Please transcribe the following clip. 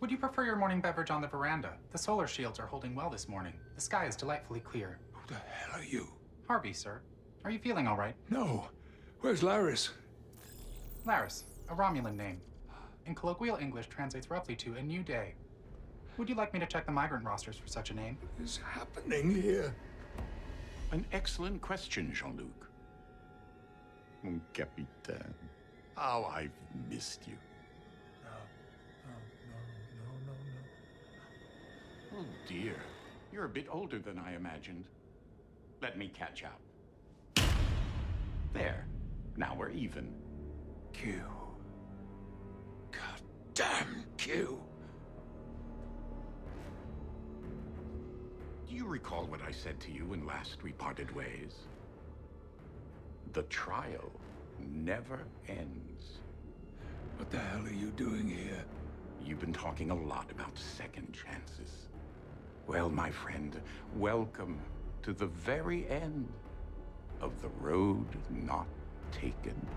Would you prefer your morning beverage on the veranda? The solar shields are holding well this morning. The sky is delightfully clear. Who the hell are you? Harvey, sir. Are you feeling all right? No. Where's Laris? Laris, a Romulan name. In colloquial English translates roughly to a new day. Would you like me to check the migrant rosters for such a name? What is happening here? An excellent question, Jean-Luc. Mon capitaine, how I've missed you. Dear, you're a bit older than I imagined. Let me catch up. There, now we're even. Q. God damn Q. Do you recall what I said to you when last we parted ways? The trial never ends. What the hell are you doing here? You've been talking a lot about second chances. Well, my friend, welcome to the very end of the road not taken.